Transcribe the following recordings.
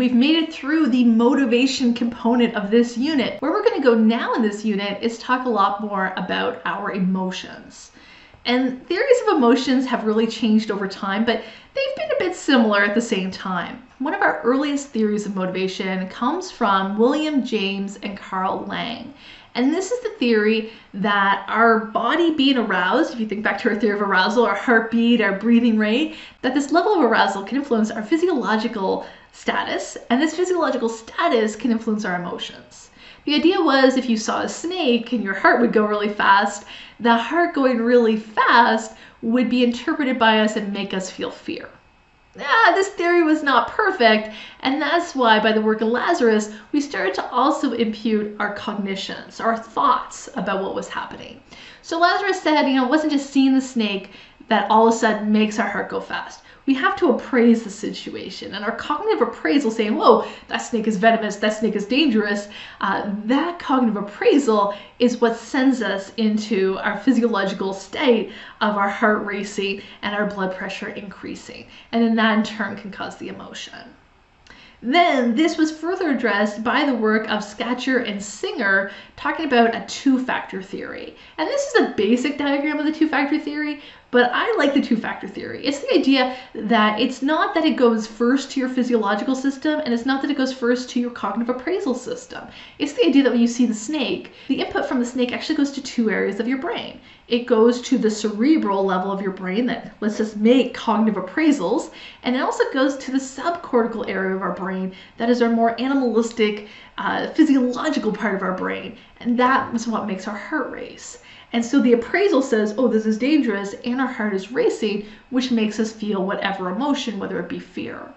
we've made it through the motivation component of this unit. Where we're going to go now in this unit is talk a lot more about our emotions. And theories of emotions have really changed over time, but they've been a bit similar at the same time. One of our earliest theories of motivation comes from William James and Carl Lange. And this is the theory that our body being aroused, if you think back to our theory of arousal, our heartbeat, our breathing rate, that this level of arousal can influence our physiological status, and this physiological status can influence our emotions. The idea was if you saw a snake and your heart would go really fast, the heart going really fast would be interpreted by us and make us feel fear ah, this theory was not perfect. And that's why, by the work of Lazarus, we started to also impute our cognitions, our thoughts about what was happening. So Lazarus said, you know, it wasn't just seeing the snake that all of a sudden makes our heart go fast we have to appraise the situation. And our cognitive appraisal saying, whoa, that snake is venomous, that snake is dangerous, uh, that cognitive appraisal is what sends us into our physiological state of our heart racing and our blood pressure increasing. And then that in turn can cause the emotion. Then this was further addressed by the work of Schachter and Singer talking about a two-factor theory. And this is a basic diagram of the two-factor theory, but I like the two-factor theory. It's the idea that it's not that it goes first to your physiological system and it's not that it goes first to your cognitive appraisal system. It's the idea that when you see the snake, the input from the snake actually goes to two areas of your brain. It goes to the cerebral level of your brain that lets us make cognitive appraisals, and it also goes to the subcortical area of our brain that is our more animalistic, uh, physiological part of our brain, and that is what makes our heart race. And so the appraisal says, oh, this is dangerous, and our heart is racing, which makes us feel whatever emotion, whether it be fear.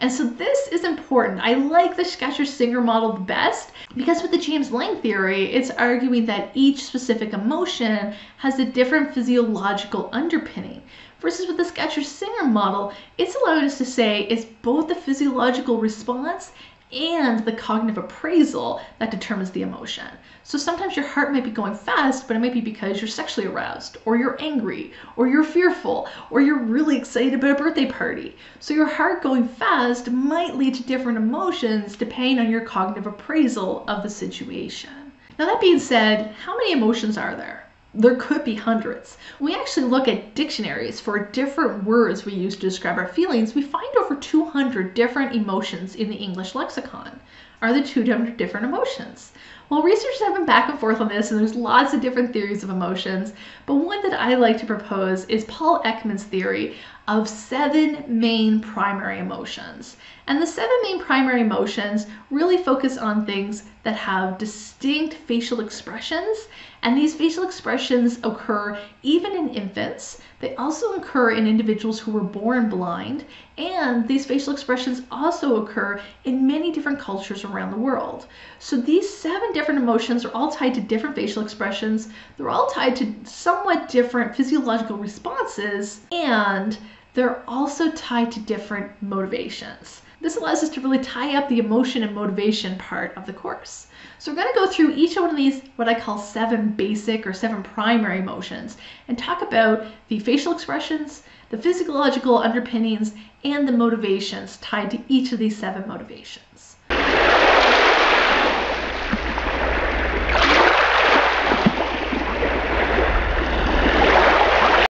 And so this is important. I like the Schachter-Singer model the best because with the James Lange theory, it's arguing that each specific emotion has a different physiological underpinning. Versus with the Schachter-Singer model, it's allowed us to say it's both the physiological response and the cognitive appraisal that determines the emotion. So sometimes your heart might be going fast, but it might be because you're sexually aroused, or you're angry, or you're fearful, or you're really excited about a birthday party. So your heart going fast might lead to different emotions depending on your cognitive appraisal of the situation. Now, that being said, how many emotions are there? There could be hundreds. When we actually look at dictionaries for different words we use to describe our feelings, we find over 200 different emotions in the English lexicon. Are the 200 different emotions? Well, researchers have been back and forth on this, and there's lots of different theories of emotions, but one that I like to propose is Paul Ekman's theory of seven main primary emotions. And the seven main primary emotions really focus on things that have distinct facial expressions. And these facial expressions occur even in infants. They also occur in individuals who were born blind. And these facial expressions also occur in many different cultures around the world. So these seven different emotions are all tied to different facial expressions. They're all tied to somewhat different physiological responses. And they're also tied to different motivations. This allows us to really tie up the emotion and motivation part of the course. So we're going to go through each one of these, what I call seven basic or seven primary emotions, and talk about the facial expressions, the physiological underpinnings, and the motivations tied to each of these seven motivations.